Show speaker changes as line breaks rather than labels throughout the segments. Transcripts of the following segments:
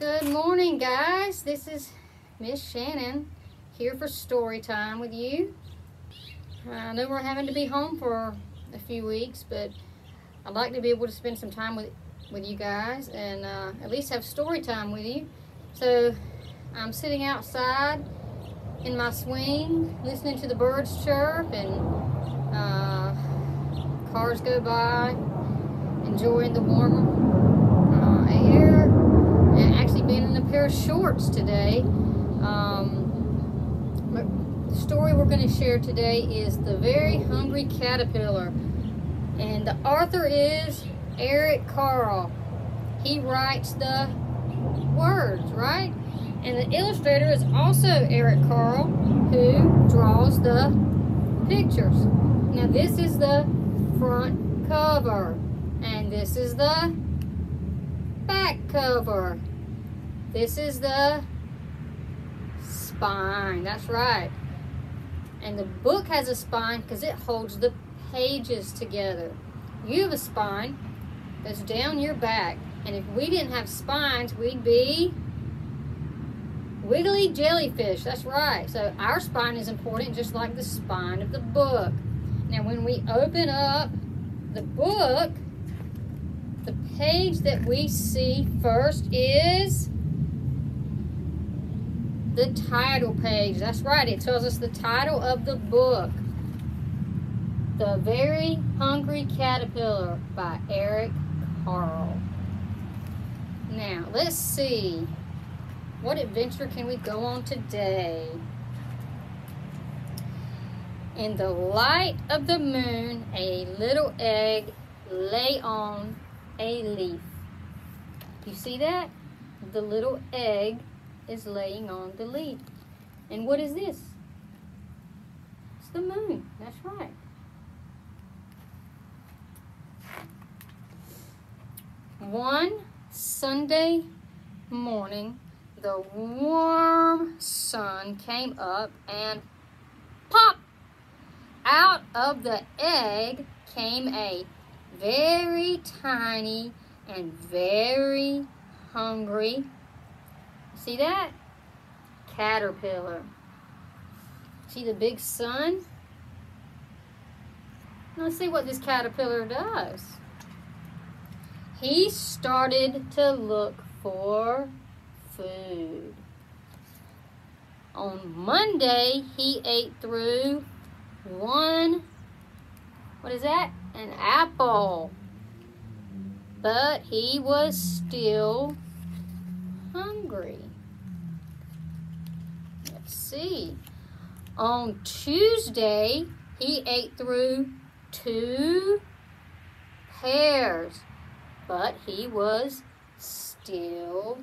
Good morning, guys. This is Miss Shannon here for story time with you. I know we're having to be home for a few weeks, but I'd like to be able to spend some time with with you guys and uh, at least have story time with you. So I'm sitting outside in my swing, listening to the birds chirp and uh, cars go by, enjoying the warmer uh, air, being in a pair of shorts today. Um, the story we're going to share today is The Very Hungry Caterpillar. And the author is Eric Carle. He writes the words, right? And the illustrator is also Eric Carle, who draws the pictures. Now this is the front cover, and this is the back cover. This is the spine, that's right. And the book has a spine because it holds the pages together. You have a spine that's down your back. And if we didn't have spines, we'd be wiggly jellyfish. That's right. So our spine is important just like the spine of the book. Now when we open up the book, the page that we see first is the title page. That's right. It tells us the title of the book. The Very Hungry Caterpillar by Eric Carle. Now, let's see. What adventure can we go on today? In the light of the moon, a little egg lay on a leaf. You see that? The little egg is laying on the leaf. And what is this? It's the moon. That's right. One Sunday morning, the warm sun came up and pop! Out of the egg came a very tiny and very hungry, see that? Caterpillar. See the big sun? Let's see what this caterpillar does. He started to look for food. On Monday, he ate through one, what is that? An apple. But he was still hungry. See. On Tuesday, he ate through two pears, but he was still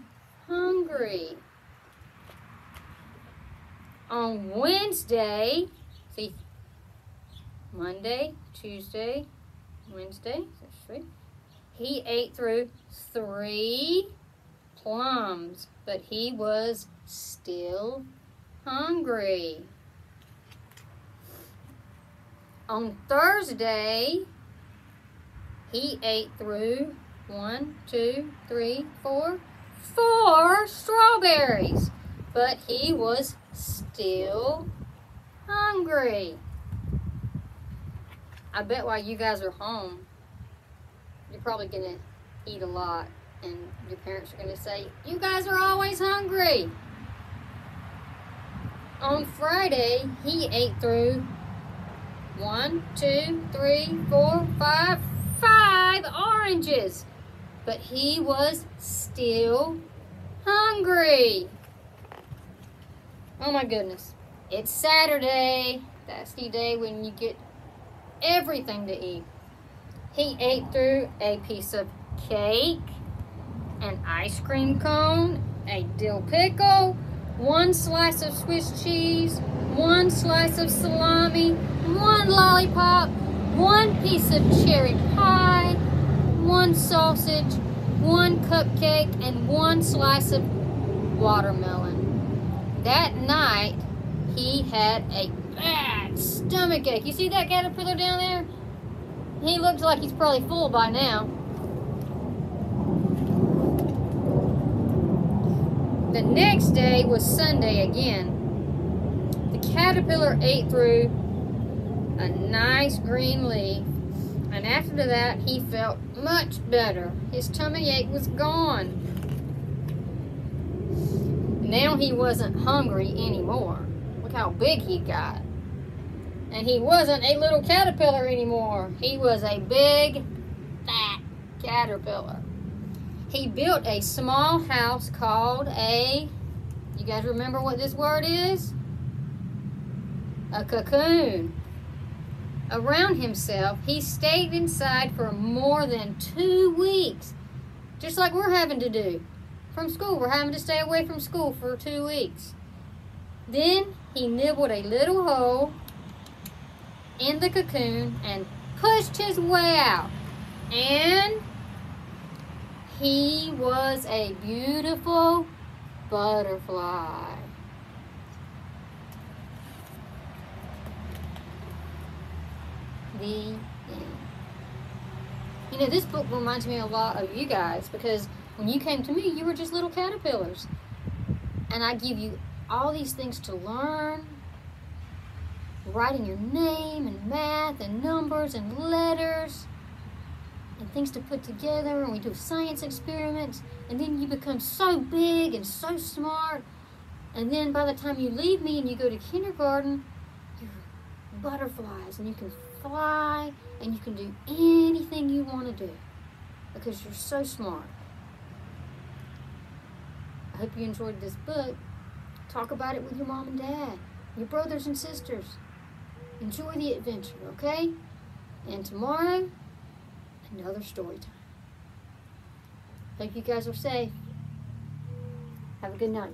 hungry. On Wednesday, see, Monday, Tuesday, Wednesday, three. He ate through three plums, but he was still hungry. On Thursday, he ate through one, two, three, four, four strawberries, but he was still hungry. I bet while you guys are home, you're probably going to eat a lot, and your parents are going to say, You guys are always hungry. On Friday, he ate through one, two, three, four, five, five oranges. But he was still hungry. Oh my goodness. It's Saturday. That's the day when you get everything to eat. He ate through a piece of cake, an ice cream cone, a dill pickle, one slice of Swiss cheese, one slice of salami, one lollipop, one piece of cherry pie, one sausage, one cupcake, and one slice of watermelon. That night, he had a bad stomach ache. You see that caterpillar down there? He looks like he's probably full by now. The next day was Sunday again. The caterpillar ate through a nice green leaf, and after that, he felt much better. His tummy ache was gone. Now he wasn't hungry anymore. Look how big he got. And he wasn't a little caterpillar anymore. He was a big, fat caterpillar. He built a small house called a, you guys remember what this word is? A cocoon. Around himself, he stayed inside for more than two weeks. Just like we're having to do from school. We're having to stay away from school for two weeks. Then he nibbled a little hole in the cocoon and pushed his way out. And he was a beautiful butterfly. The end. You know, this book reminds me a lot of you guys because when you came to me, you were just little caterpillars. And I give you all these things to learn writing your name and math and numbers and letters and things to put together and we do science experiments and then you become so big and so smart and then by the time you leave me and you go to kindergarten you're butterflies and you can fly and you can do anything you want to do because you're so smart. I hope you enjoyed this book. Talk about it with your mom and dad your brothers and sisters. Enjoy the adventure okay? And tomorrow another story time. Hope you guys are safe. Have a good night.